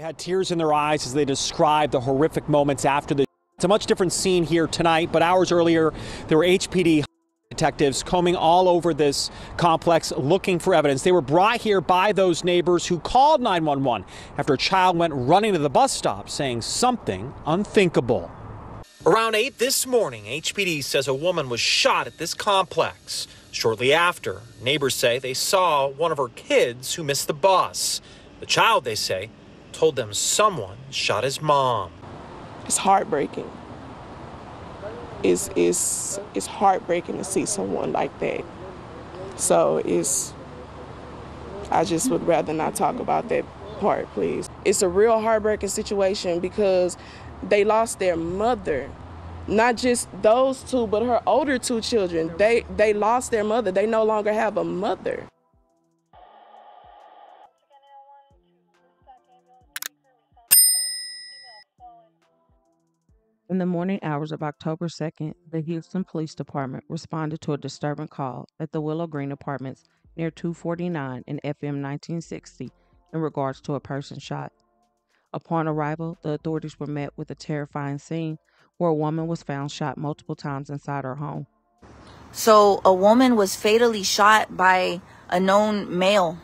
They had tears in their eyes as they described the horrific moments after the. It's a much different scene here tonight, but hours earlier, there were HPD detectives combing all over this complex looking for evidence. They were brought here by those neighbors who called 911 after a child went running to the bus stop saying something unthinkable. Around 8 this morning, HPD says a woman was shot at this complex. Shortly after, neighbors say they saw one of her kids who missed the bus. The child, they say, told them someone shot his mom. It's heartbreaking. It's, it's, it's heartbreaking to see someone like that. So it's, I just would rather not talk about that part, please. It's a real heartbreaking situation because they lost their mother. Not just those two, but her older two children. They they lost their mother. They no longer have a mother. In the morning hours of October 2nd, the Houston Police Department responded to a disturbing call at the Willow Green Apartments near 249 and FM 1960 in regards to a person shot. Upon arrival, the authorities were met with a terrifying scene where a woman was found shot multiple times inside her home. So, a woman was fatally shot by a known male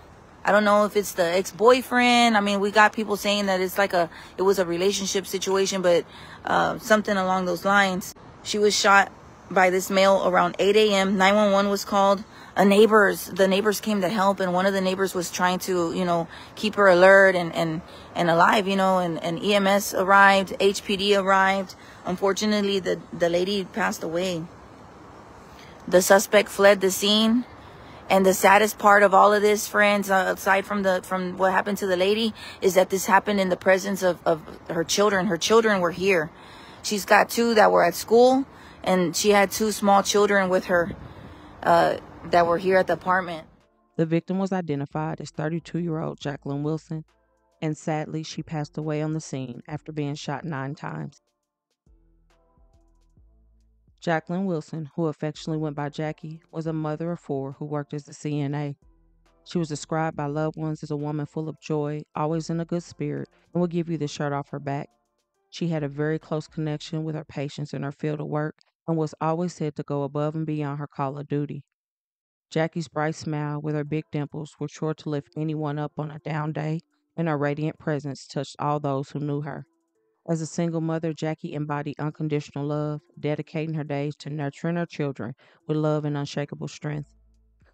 I don't know if it's the ex-boyfriend. I mean, we got people saying that it's like a, it was a relationship situation, but uh, something along those lines. She was shot by this male around 8 a.m. 911 was called. A neighbors, the neighbors came to help, and one of the neighbors was trying to, you know, keep her alert and and and alive, you know. And, and EMS arrived, HPD arrived. Unfortunately, the the lady passed away. The suspect fled the scene and the saddest part of all of this, friends, uh, aside from the from what happened to the lady, is that this happened in the presence of, of her children. Her children were here. She's got two that were at school, and she had two small children with her uh, that were here at the apartment. The victim was identified as 32 year old Jackelyn Wilson, and sadly, she passed away on the scene after being shot nine times. Jackelyn Wilson, who affectionately went by Jackie, was a mother of four who worked as a CNA. She was described by loved ones as a woman full of joy, always in a good spirit, and would give you the shirt off her back. She had a very close connection with her patients in her field of work and was always said to go above and beyond her call of duty. Jackie's bright smile with her big dimples were sure to lift anyone up on a down day, and her radiant presence touched all those who knew her. As a single mother, Jackie embodied unconditional love, dedicating her days to nurturing her children with love and unshakable strength.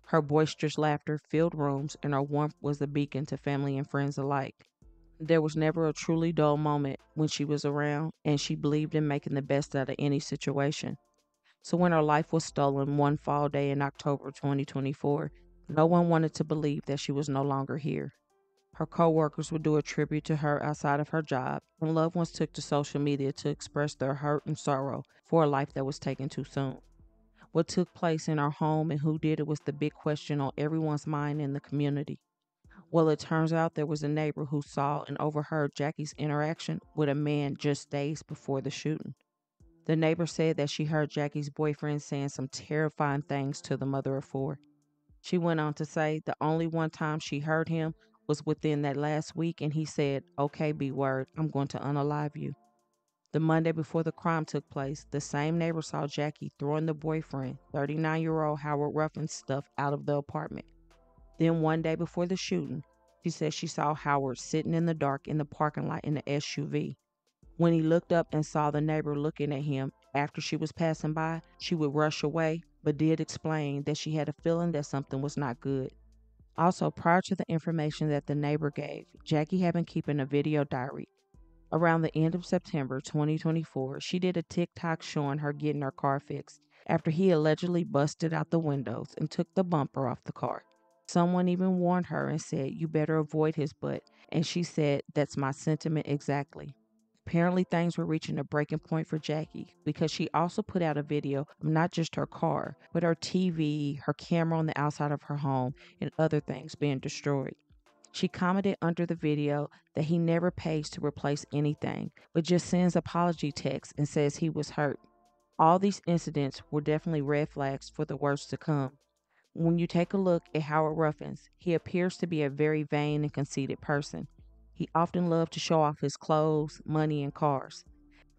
Her boisterous laughter filled rooms, and her warmth was a beacon to family and friends alike. There was never a truly dull moment when she was around, and she believed in making the best out of any situation. So when her life was stolen one fall day in October 2024, no one wanted to believe that she was no longer here. Her co-workers would do a tribute to her outside of her job, and loved ones took to social media to express their hurt and sorrow for a life that was taken too soon. What took place in our home and who did it was the big question on everyone's mind in the community. Well, it turns out there was a neighbor who saw and overheard Jackie's interaction with a man just days before the shooting. The neighbor said that she heard Jackie's boyfriend saying some terrifying things to the mother of four. She went on to say the only one time she heard him was within that last week, and he said, Okay, B word, I'm going to unalive you. The Monday before the crime took place, the same neighbor saw Jackie throwing the boyfriend, 39 year old Howard Ruffin's stuff out of the apartment. Then, one day before the shooting, she said she saw Howard sitting in the dark in the parking lot in the SUV. When he looked up and saw the neighbor looking at him after she was passing by, she would rush away, but did explain that she had a feeling that something was not good. Also, prior to the information that the neighbor gave, Jackie had been keeping a video diary. Around the end of September 2024, she did a TikTok showing her getting her car fixed after he allegedly busted out the windows and took the bumper off the car. Someone even warned her and said, You better avoid his butt. And she said, That's my sentiment exactly. Apparently, things were reaching a breaking point for Jackie because she also put out a video of not just her car, but her TV, her camera on the outside of her home, and other things being destroyed. She commented under the video that he never pays to replace anything, but just sends apology texts and says he was hurt. All these incidents were definitely red flags for the worst to come. When you take a look at Howard Ruffins, he appears to be a very vain and conceited person. He often loved to show off his clothes, money, and cars.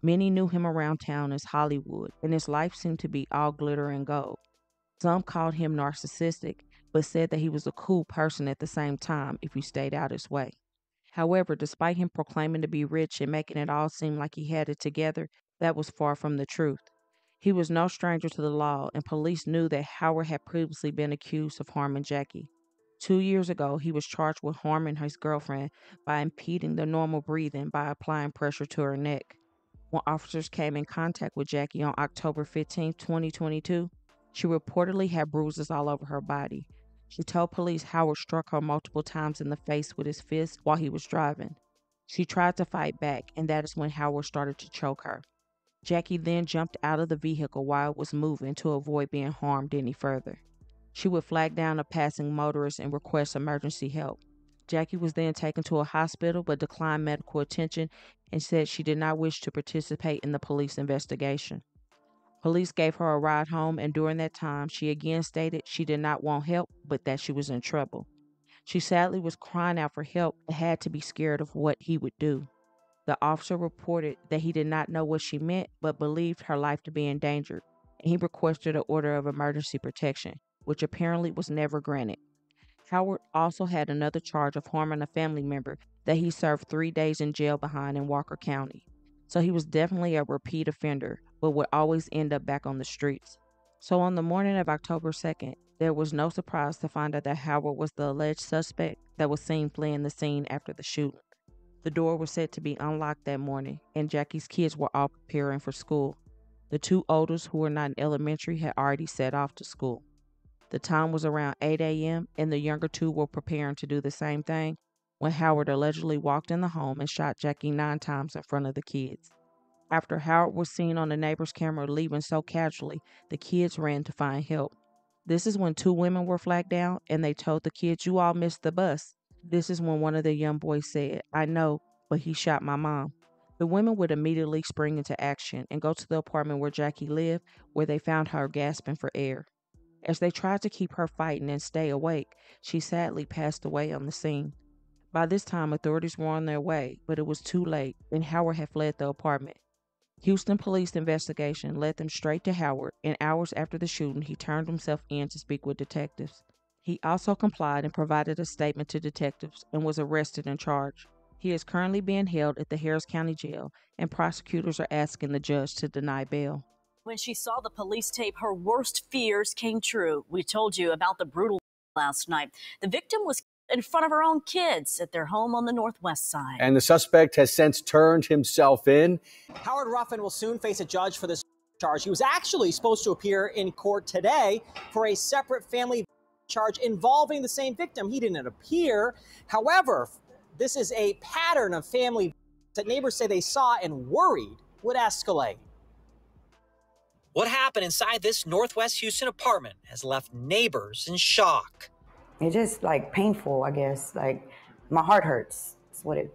Many knew him around town as Hollywood, and his life seemed to be all glitter and gold. Some called him narcissistic, but said that he was a cool person at the same time if you stayed out his way. However, despite him proclaiming to be rich and making it all seem like he had it together, that was far from the truth. He was no stranger to the law, and police knew that Howard had previously been accused of harming Jackie. Two years ago, he was charged with harming his girlfriend by impeding the normal breathing by applying pressure to her neck. When officers came in contact with Jackie on October 15, 2022, she reportedly had bruises all over her body. She told police Howard struck her multiple times in the face with his fist while he was driving. She tried to fight back, and that is when Howard started to choke her. Jackie then jumped out of the vehicle while it was moving to avoid being harmed any further. She would flag down a passing motorist and request emergency help. Jackie was then taken to a hospital but declined medical attention and said she did not wish to participate in the police investigation. Police gave her a ride home, and during that time, she again stated she did not want help but that she was in trouble. She sadly was crying out for help and had to be scared of what he would do. The officer reported that he did not know what she meant but believed her life to be endangered, and he requested an order of emergency protection which apparently was never granted. Howard also had another charge of harming a family member that he served three days in jail behind in Walker County. So he was definitely a repeat offender, but would always end up back on the streets. So on the morning of October 2nd, there was no surprise to find out that Howard was the alleged suspect that was seen fleeing the scene after the shooting. The door was said to be unlocked that morning, and Jackie's kids were all preparing for school. The two oldest, who were not in elementary, had already set off to school. The time was around 8 a.m., and the younger two were preparing to do the same thing when Howard allegedly walked in the home and shot Jackie nine times in front of the kids. After Howard was seen on the neighbor's camera leaving so casually, the kids ran to find help. This is when two women were flagged down and they told the kids, You all missed the bus. This is when one of the young boys said, I know, but he shot my mom. The women would immediately spring into action and go to the apartment where Jackie lived, where they found her gasping for air. As they tried to keep her fighting and stay awake, she sadly passed away on the scene. By this time, authorities were on their way, but it was too late, and Howard had fled the apartment. Houston police investigation led them straight to Howard, and hours after the shooting, he turned himself in to speak with detectives. He also complied and provided a statement to detectives and was arrested and charged. He is currently being held at the Harris County Jail, and prosecutors are asking the judge to deny bail. When she saw the police tape, her worst fears came true. We told you about the brutal last night. The victim was in front of her own kids at their home on the northwest side. And the suspect has since turned himself in. Howard Ruffin will soon face a judge for this charge. He was actually supposed to appear in court today for a separate family charge involving the same victim. He didn't appear. However, this is a pattern of family that neighbors say they saw and worried would escalate. What happened inside this Northwest Houston apartment has left neighbors in shock. It's just like painful, I guess. Like my heart hurts. That's what it.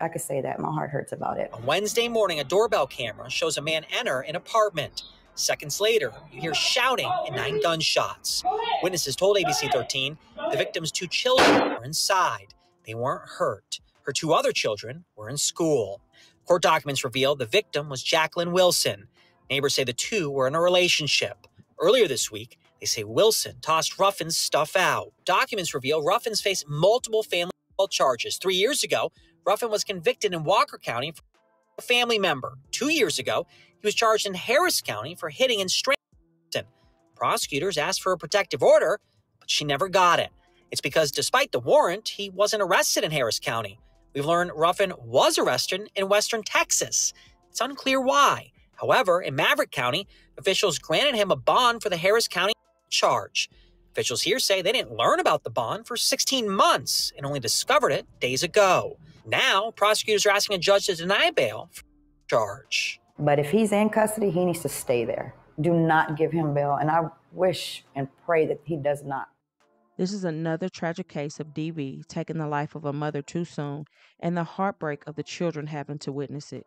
I could say that my heart hurts about it. On Wednesday morning, a doorbell camera shows a man enter an apartment. Seconds later, you hear shouting and nine gunshots. Witnesses told ABC 13 the victim's two children were inside. They weren't hurt. Her two other children were in school. Court documents reveal the victim was Jackelyn Wilson. Neighbors say the two were in a relationship. Earlier this week, they say Wilson tossed Ruffin's stuff out. Documents reveal Ruffins face multiple family charges. Three years ago, Ruffin was convicted in Walker County for a family member. Two years ago, he was charged in Harris County for hitting and strangling. Prosecutors asked for a protective order, but she never got it. It's because despite the warrant, he wasn't arrested in Harris County. We've learned Ruffin was arrested in western Texas. It's unclear why. However, in Maverick County, officials granted him a bond for the Harris County charge. Officials here say they didn't learn about the bond for 16 months and only discovered it days ago. Now, prosecutors are asking a judge to deny bail for the charge. But if he's in custody, he needs to stay there. Do not give him bail. And I wish and pray that he does not. This is another tragic case of DV taking the life of a mother too soon and the heartbreak of the children having to witness it.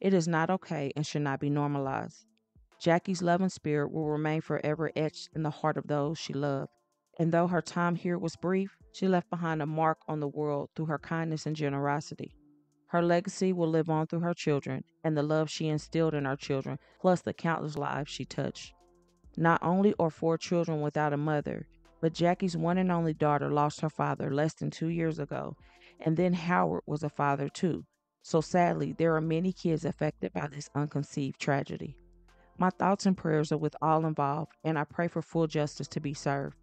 It is not okay and should not be normalized. Jackie's loving spirit will remain forever etched in the heart of those she loved. And though her time here was brief, She left behind a mark on the world through her kindness and generosity. Her legacy will live on through her children and the love she instilled in our children, plus the countless lives she touched. Not only are four children without a mother, but Jackie's one and only daughter lost her father less than two years ago, and then Howard was a father too. So sadly, there are many kids affected by this unconceived tragedy. My thoughts and prayers are with all involved, and I pray for full justice to be served.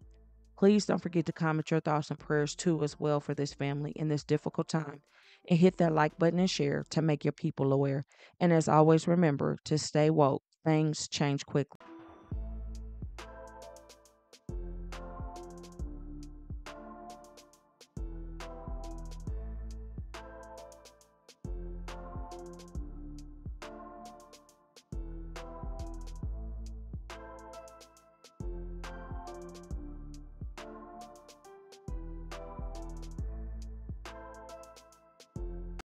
Please don't forget to comment your thoughts and prayers too as well for this family in this difficult time. And hit that like button and share to make your people aware. And as always, remember to stay woke. Things change quickly.